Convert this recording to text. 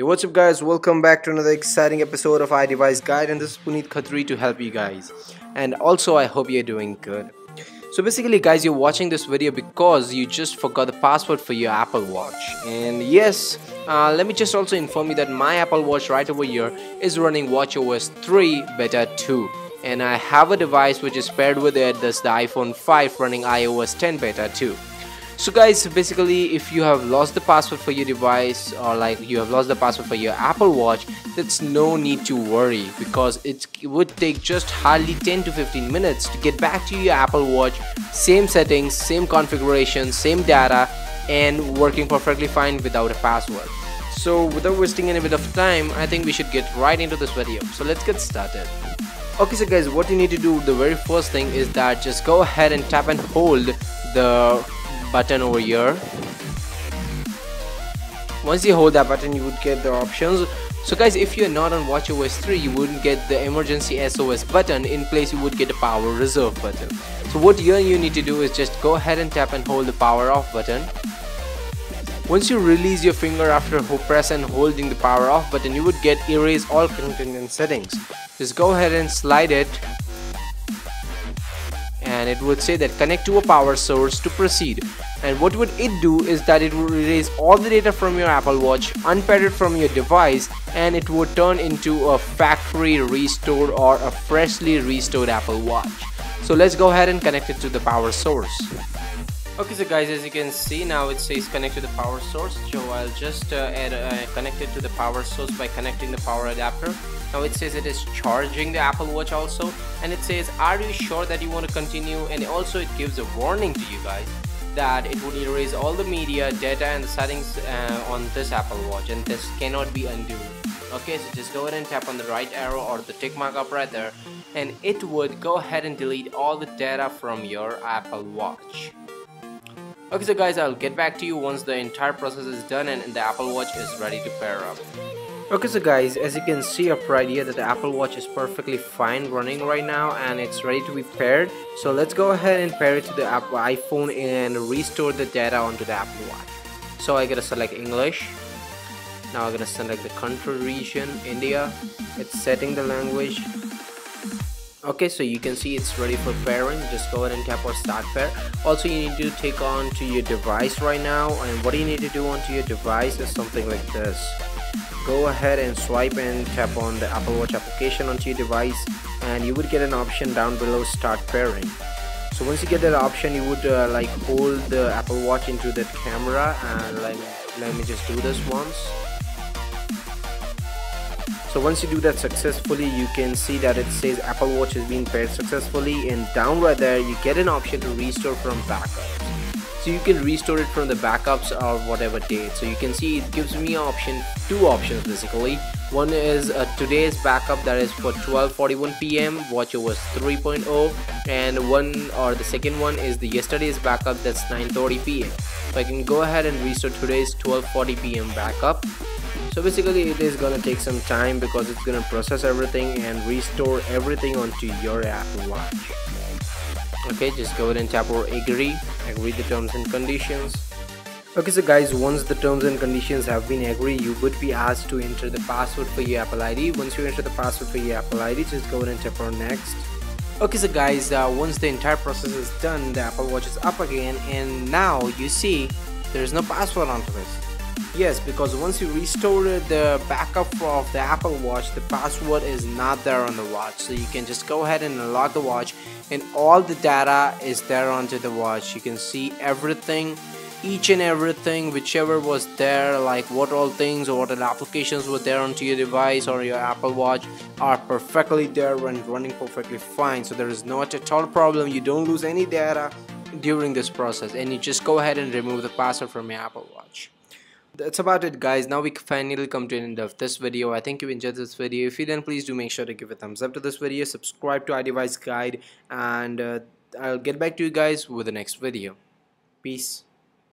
Hey what's up guys? Welcome back to another exciting episode of iDevice Guide and this is Punit Khatri to help you guys. And also I hope you're doing good. So basically guys you're watching this video because you just forgot the password for your Apple Watch. And yes uh, let me just also inform you that my Apple Watch right over here is running WatchOS 3 Beta 2 and I have a device which is paired with it. That's the iPhone 5 running iOS 10 Beta 2 so guys basically if you have lost the password for your device or like you have lost the password for your apple watch that's no need to worry because it would take just hardly 10 to 15 minutes to get back to your apple watch. Same settings same configuration same data and working perfectly fine without a password. So without wasting any bit of time i think we should get right into this video. So let's get started. Okay so guys what you need to do the very first thing is that just go ahead and tap and hold the button over here. Once you hold that button you would get the options. So guys if you're not on watchOS 3 you wouldn't get the emergency SOS button. In place you would get a power reserve button. So what you need to do is just go ahead and tap and hold the power off button. Once you release your finger after press and holding the power off button you would get erase all content and settings. Just go ahead and slide it and it would say that connect to a power source to proceed. And what would it do is that it would erase all the data from your Apple Watch unpaired it from your device and it would turn into a factory restored or a freshly restored Apple Watch. So let's go ahead and connect it to the power source okay so guys as you can see now it says connect to the power source. So I'll just uh, add uh, connect it to the power source by connecting the power adapter. Now it says it is charging the Apple Watch also and it says are you sure that you want to continue? And also it gives a warning to you guys that it would erase all the media data and the settings uh, on this Apple Watch and this cannot be undone. Okay so just go ahead and tap on the right arrow or the tick mark up right there and it would go ahead and delete all the data from your Apple Watch okay so guys I'll get back to you once the entire process is done and the Apple Watch is ready to pair up. Okay so guys as you can see up right here that the Apple Watch is perfectly fine running right now and it's ready to be paired. So let's go ahead and pair it to the Apple iPhone and restore the data onto the Apple Watch. So I gotta select English. Now I'm gonna select the country region India. It's setting the language okay so you can see it's ready for pairing. Just go ahead and tap on start pair. Also you need to take on to your device right now and what you need to do onto your device is something like this. Go ahead and swipe and tap on the Apple Watch application onto your device and you would get an option down below start pairing. So once you get that option you would uh, like hold the Apple Watch into that camera and let me, let me just do this once so once you do that successfully you can see that it says Apple Watch is being paired successfully and down right there you get an option to restore from backup so you can restore it from the backups or whatever date so you can see it gives me option two options basically one is uh, today's backup that is for 12:41 p.m. watchOS 3.0 and one or the second one is the yesterday's backup that's 9:30 p.m. so I can go ahead and restore today's 12:40 p.m. backup so basically it is gonna take some time because it's gonna process everything and restore everything onto your Apple Watch. Okay just go ahead and tap or agree. Agree the terms and conditions. Okay so guys once the terms and conditions have been agreed you would be asked to enter the password for your apple id once you enter the password for your apple id just go ahead and tap on next. Okay so guys uh, once the entire process is done the apple watch is up again and now you see there's no password onto this Yes, because once you restore the backup of the Apple Watch, the password is not there on the watch. So you can just go ahead and unlock the watch and all the data is there onto the watch. You can see everything, each and everything, whichever was there, like what all things or what applications were there onto your device or your Apple Watch are perfectly there and running perfectly fine. So there is not at all problem. You don't lose any data during this process and you just go ahead and remove the password from your Apple Watch that's about it guys. Now we finally come to an end of this video. I think you enjoyed this video. If you did please do make sure to give a thumbs up to this video. Subscribe to iDevice guide. And uh, i'll get back to you guys with the next video. Peace